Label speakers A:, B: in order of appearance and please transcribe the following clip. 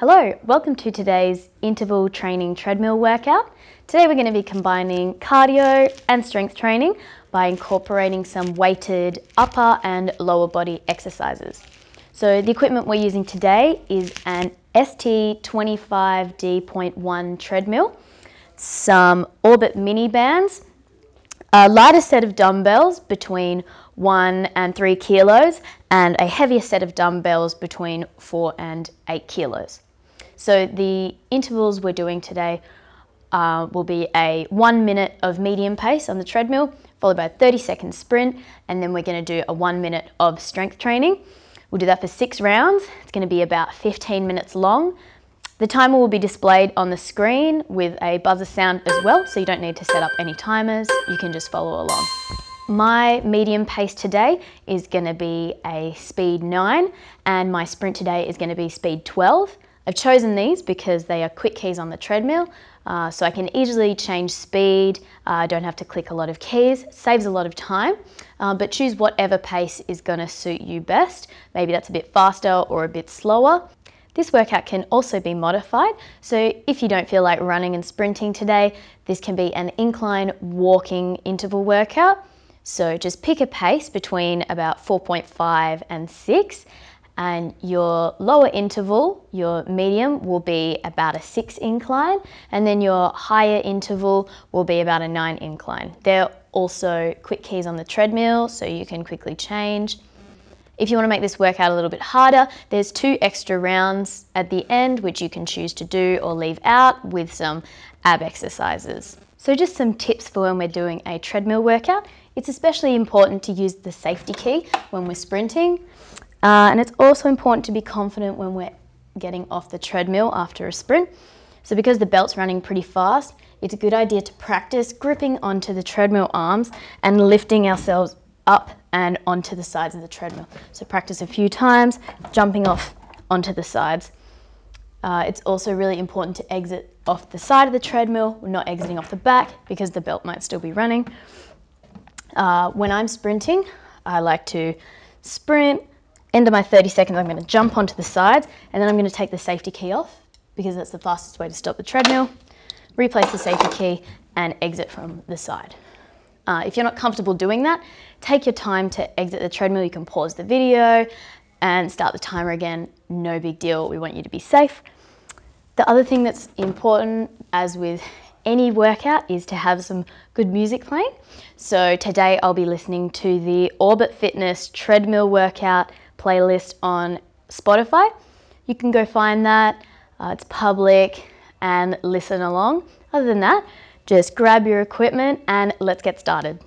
A: Hello, welcome to today's interval training treadmill workout. Today we're going to be combining cardio and strength training by incorporating some weighted upper and lower body exercises. So the equipment we're using today is an ST25D.1 treadmill, some Orbit mini bands, a lighter set of dumbbells between one and three kilos, and a heavier set of dumbbells between four and eight kilos. So the intervals we're doing today uh, will be a one minute of medium pace on the treadmill, followed by a 30 second sprint, and then we're gonna do a one minute of strength training. We'll do that for six rounds. It's gonna be about 15 minutes long. The timer will be displayed on the screen with a buzzer sound as well, so you don't need to set up any timers. You can just follow along. My medium pace today is gonna be a speed nine, and my sprint today is gonna be speed 12. I've chosen these because they are quick keys on the treadmill, uh, so I can easily change speed, I uh, don't have to click a lot of keys, saves a lot of time, um, but choose whatever pace is gonna suit you best. Maybe that's a bit faster or a bit slower. This workout can also be modified, so if you don't feel like running and sprinting today, this can be an incline walking interval workout. So just pick a pace between about 4.5 and 6 and your lower interval, your medium, will be about a six incline, and then your higher interval will be about a nine incline. They're also quick keys on the treadmill, so you can quickly change. If you want to make this workout a little bit harder, there's two extra rounds at the end, which you can choose to do or leave out with some ab exercises. So just some tips for when we're doing a treadmill workout. It's especially important to use the safety key when we're sprinting. Uh, and it's also important to be confident when we're getting off the treadmill after a sprint. So because the belt's running pretty fast, it's a good idea to practice gripping onto the treadmill arms and lifting ourselves up and onto the sides of the treadmill. So practice a few times, jumping off onto the sides. Uh, it's also really important to exit off the side of the treadmill, We're not exiting off the back because the belt might still be running. Uh, when I'm sprinting, I like to sprint, end of my 30 seconds, I'm gonna jump onto the sides and then I'm gonna take the safety key off because that's the fastest way to stop the treadmill, replace the safety key and exit from the side. Uh, if you're not comfortable doing that, take your time to exit the treadmill. You can pause the video and start the timer again. No big deal. We want you to be safe. The other thing that's important, as with any workout, is to have some good music playing. So today I'll be listening to the Orbit Fitness treadmill workout playlist on Spotify. You can go find that, uh, it's public and listen along. Other than that, just grab your equipment and let's get started.